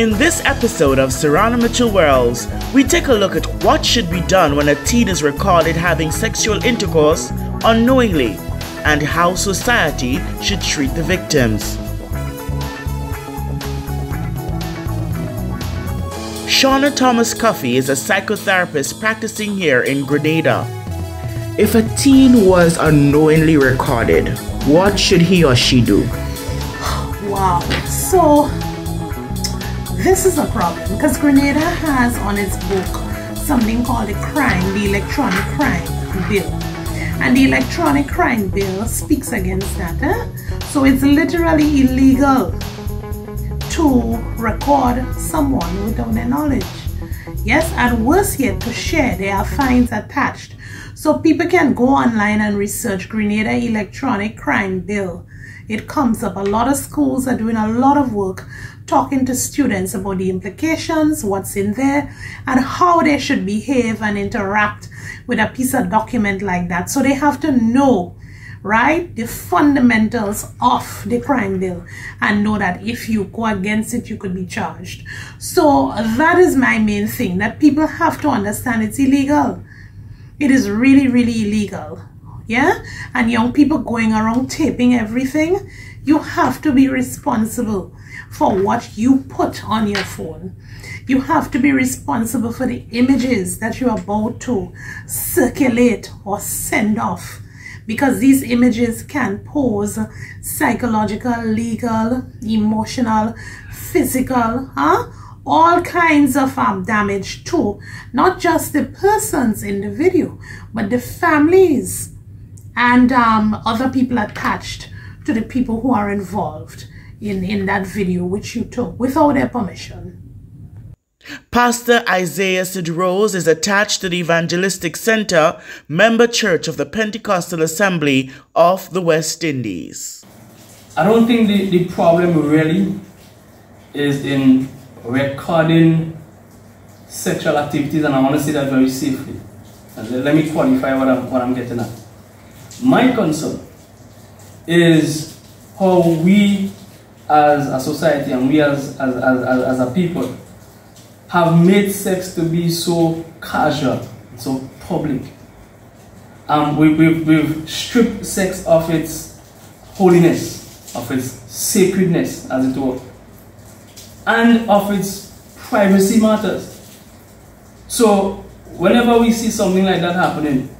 In this episode of Mitchell Worlds, we take a look at what should be done when a teen is recorded having sexual intercourse unknowingly and how society should treat the victims. Shawnna Thomas Cuffie is a psychotherapist practicing here in Grenada. If a teen was unknowingly recorded, what should he or she do? Wow. So, this is a problem because Grenada has on its book something called the crime, the electronic crime bill. And the electronic crime bill speaks against that. Eh? So, it's literally illegal to record someone without their knowledge. Yes, and worse yet, to share, there are fines attached. So people can go online and research Grenada Electronic Crime Bill. It comes up. A lot of schools are doing a lot of work talking to students about the implications, what's in there, and how they should behave and interact with a piece of document like that. So they have to know right? The fundamentals of the crime bill and know that if you go against it, you could be charged. So that is my main thing that people have to understand it's illegal. It is really, really illegal. Yeah? And young people going around taping everything, you have to be responsible for what you put on your phone. You have to be responsible for the images that you're about to circulate or send off because these images can pose psychological, legal, emotional, physical, huh? All kinds of um, damage to not just the persons in the video, but the families and um, other people attached to the people who are involved in, in that video which you took without their permission. Pastor Isiah St. Rose is attached to the Evangelistic Center, member church of the Pentecostal Assembly of the West Indies. I don't think the, the problem really is in recording sexual activities, and I want to say that very safely. And let me qualify what I'm, what I'm getting at. My concern is how we as a society and we as, as, as, as a people have made sex to be so casual, so public. Um, we, we've, we've stripped sex of its holiness, of its sacredness, as it were, and of its privacy matters. So, whenever we see something like that happening,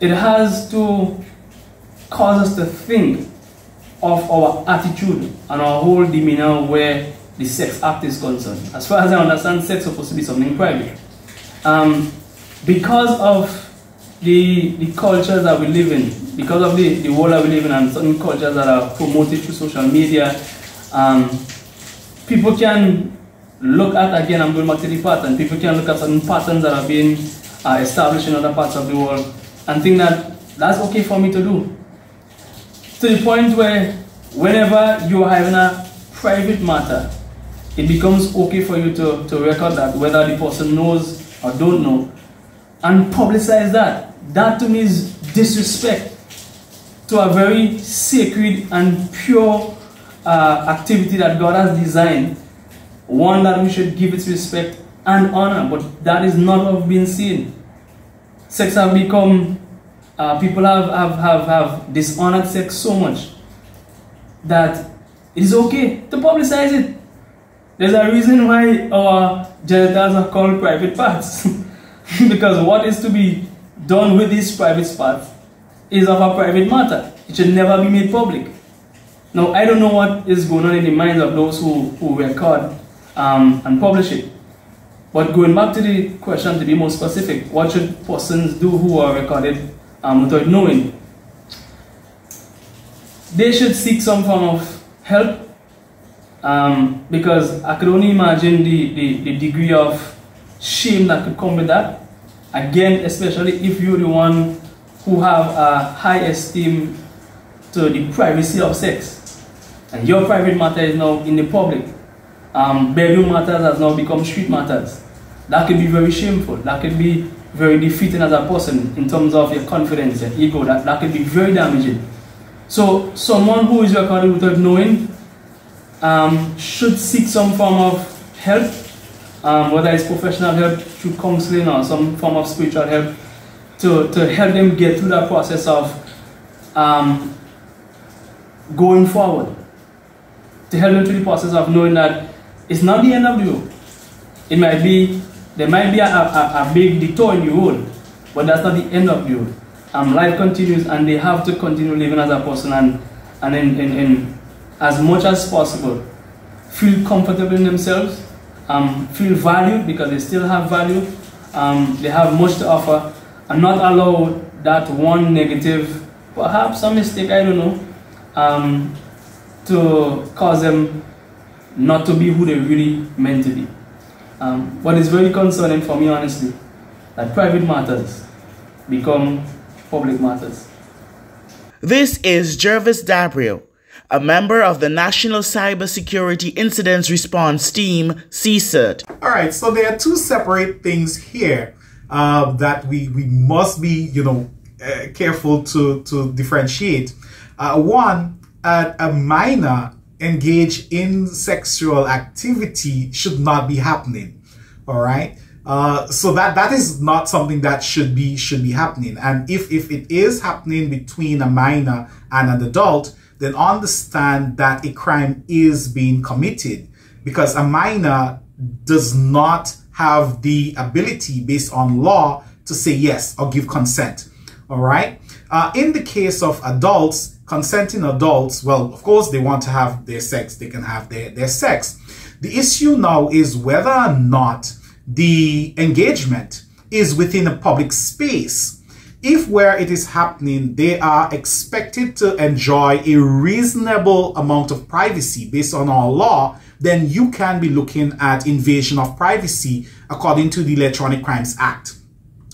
it has to cause us to think of our attitude and our whole demeanor where the sex act is concerned. As far as I understand, sex is supposed to be something private. Um, because of the, the cultures that we live in, because of the, the world that we live in and certain cultures that are promoted through social media, um, people can look at, again, I'm going pattern, people can look at certain patterns that have been uh, established in other parts of the world and think that that's okay for me to do. To the point where whenever you're having a private matter, it becomes okay for you to, to record that, whether the person knows or don't know, and publicize that. That to me is disrespect to a very sacred and pure uh, activity that God has designed, one that we should give its respect and honor, but that is not of being seen. Sex have become, uh, people have, have, have, have dishonored sex so much that it is okay to publicize it. There's a reason why our genitals are called private parts. because what is to be done with these private parts is of a private matter. It should never be made public. Now, I don't know what is going on in the minds of those who, who record um, and publish it. But going back to the question to be more specific, what should persons do who are recorded um, without knowing? They should seek some form of help um, because I could only imagine the, the, the degree of shame that could come with that. Again, especially if you're the one who have a high esteem to the privacy of sex. And your private matter is now in the public. Um, bedroom matters has now become street matters. That can be very shameful. That can be very defeating as a person in terms of your confidence, your ego. That, that could be very damaging. So someone who is recorded without knowing um, should seek some form of help, um, whether it's professional help through counseling or some form of spiritual help, to, to help them get through that process of um, going forward. To help them through the process of knowing that it's not the end of the road. It might be, there might be a, a, a big detour in the road, but that's not the end of the road. Um, life continues and they have to continue living as a person and, and in, in, in as much as possible feel comfortable in themselves, um, feel valued because they still have value, um, they have much to offer, and not allow that one negative, perhaps a mistake, I don't know, um, to cause them not to be who they really meant to be. Um, but it's very concerning for me, honestly, that private matters become public matters. This is Jervis Dabreo, a member of the National Cybersecurity Incidents Response Team, CSIRT. All right, so there are two separate things here uh, that we, we must be, you know, uh, careful to, to differentiate. Uh, one, a minor engage in sexual activity should not be happening. All right. Uh, so that that is not something that should be should be happening. And if if it is happening between a minor and an adult, then understand that a crime is being committed because a minor does not have the ability based on law to say yes or give consent. All right. Uh, in the case of adults, consenting adults, well, of course, they want to have their sex. They can have their, their sex. The issue now is whether or not the engagement is within a public space. If where it is happening, they are expected to enjoy a reasonable amount of privacy based on our law, then you can be looking at invasion of privacy according to the Electronic Crimes Act.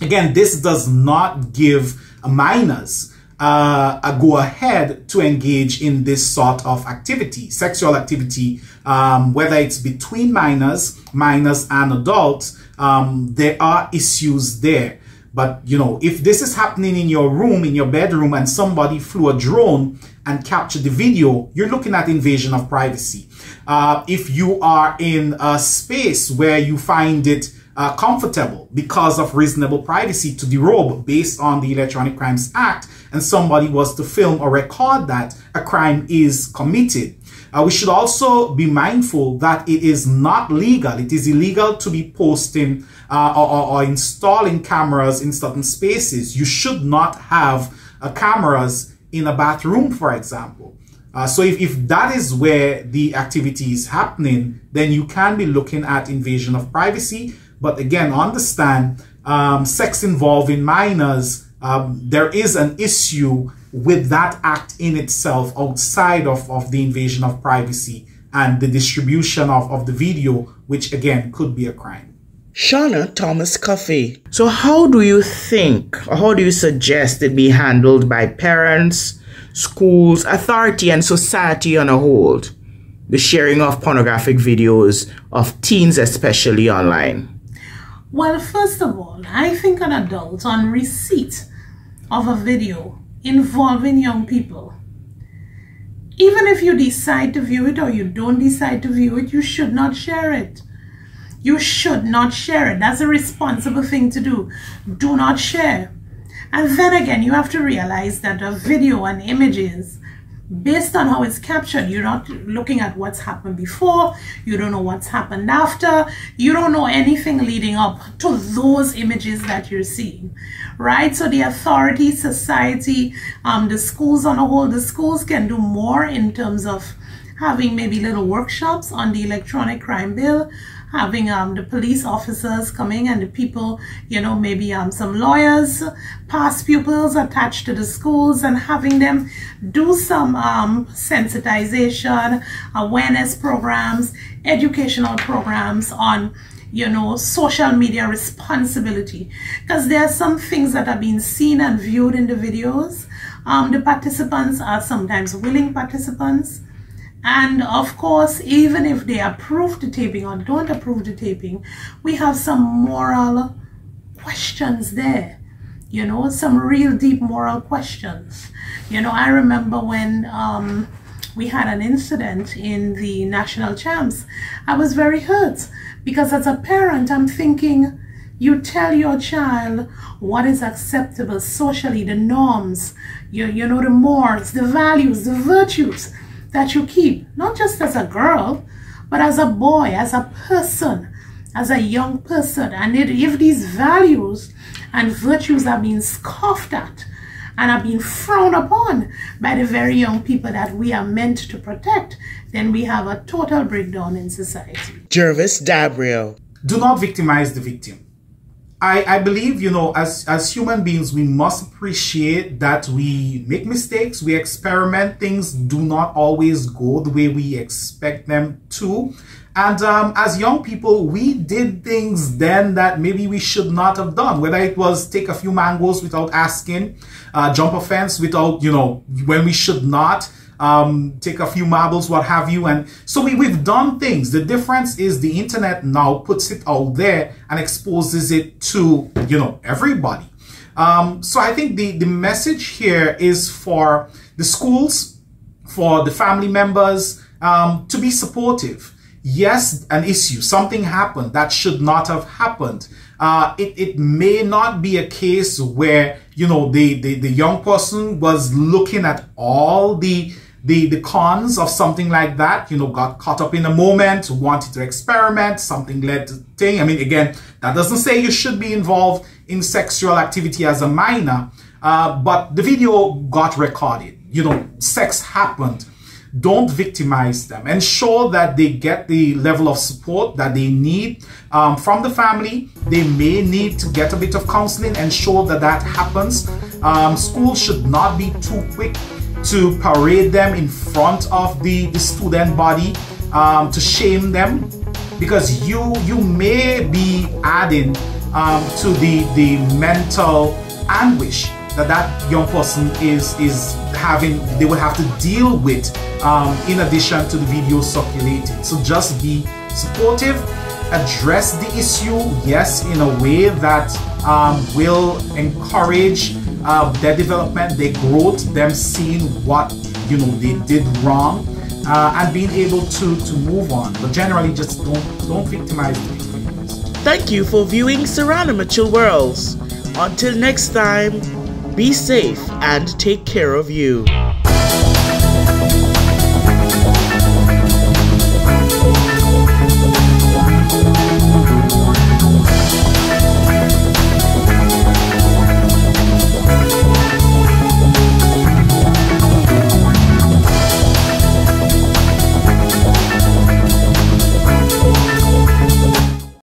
Again, this does not give minors uh, a go ahead to engage in this sort of activity, sexual activity, um, whether it's between minors, minors and adults, um, there are issues there. But, you know, if this is happening in your room, in your bedroom, and somebody flew a drone and captured the video, you're looking at invasion of privacy. Uh, if you are in a space where you find it uh, comfortable because of reasonable privacy to derobe based on the Electronic Crimes Act and somebody was to film or record that, a crime is committed. Uh, we should also be mindful that it is not legal. It is illegal to be posting uh, or, or, or, installing cameras in certain spaces. You should not have uh, cameras in a bathroom, for example. Uh, so if, if that is where the activity is happening, then you can be looking at invasion of privacy but again, understand um, sex involving minors, um, there is an issue with that act in itself outside of, of the invasion of privacy and the distribution of, of the video, which again could be a crime. Shawnna Thomas Cuffie. So, how do you think, or how do you suggest it be handled by parents, schools, authority, and society on a whole? The sharing of pornographic videos of teens, especially online. Well, first of all, I think an adult on receipt of a video involving young people, even if you decide to view it or you don't decide to view it, you should not share it. You should not share it. That's a responsible thing to do. Do not share. And then again, you have to realize that a video and images based on how it's captured, you're not looking at what's happened before, you don't know what's happened after, you don't know anything leading up to those images that you're seeing, right? So the authority, society, um, the schools on a whole, the schools can do more in terms of having maybe little workshops on the electronic crime bill, having um, the police officers coming and the people, you know, maybe um, some lawyers, past pupils attached to the schools and having them do some um, sensitization, awareness programs, educational programs on you know, social media responsibility. Because there are some things that are being seen and viewed in the videos. Um, the participants are sometimes willing participants. And of course, even if they approve the taping or don't approve the taping, we have some moral questions there. You know, some real deep moral questions. You know, I remember when um, we had an incident in the national champs, I was very hurt Because as a parent, I'm thinking, you tell your child what is acceptable socially, the norms, you, you know, the morals, the values, the virtues that you keep, not just as a girl, but as a boy, as a person, as a young person. And it, if these values and virtues are being scoffed at and are being frowned upon by the very young people that we are meant to protect, then we have a total breakdown in society. Jervis Dabreo. Do not victimize the victim. I, I believe, you know, as, as human beings, we must appreciate that we make mistakes, we experiment, things do not always go the way we expect them to. And um, as young people, we did things then that maybe we should not have done, whether it was take a few mangoes without asking, uh, jump a fence without, you know, when we should not, um, take a few marbles, what have you. And so we, we've done things. The difference is the internet now puts it out there and exposes it to, you know, everybody. Um, so I think the, the message here is for the schools, for the family members, um, to be supportive. Yes, an issue, something happened that should not have happened. Uh, it, it may not be a case where, you know, the, the, the young person was looking at all the the, the cons of something like that, you know, got caught up in a moment, wanted to experiment, something led to thing. I mean, again, that doesn't say you should be involved in sexual activity as a minor, uh, but the video got recorded. You know, sex happened. Don't victimize them. Ensure that they get the level of support that they need um, from the family. They may need to get a bit of counseling. Ensure that that happens. Um, schools should not be too quick to parade them in front of the, the student body, um, to shame them, because you you may be adding um, to the the mental anguish that that young person is is having. They will have to deal with um, in addition to the video circulating. So just be supportive, address the issue, yes, in a way that um, will encourage uh, their development, their growth, them seeing what you know they did wrong, uh, and being able to to move on. But generally, just don't don't victimize the experience. Thank you for viewing Sorana Mitchell Worlds. Until next time, be safe and take care of you.